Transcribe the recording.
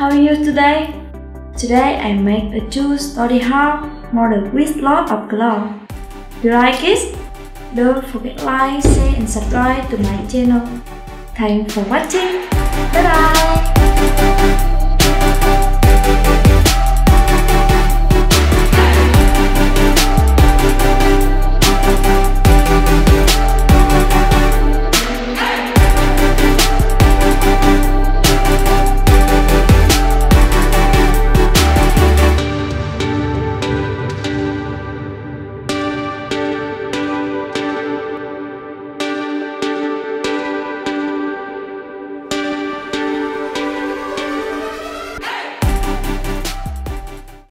how are you today? Today I make a two-story house model with lot of color. Do you like it? Don't forget like, share and subscribe to my channel. Thanks for watching. Bye bye!